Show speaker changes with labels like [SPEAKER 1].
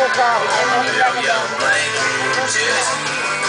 [SPEAKER 1] 我
[SPEAKER 2] 们也没有刻意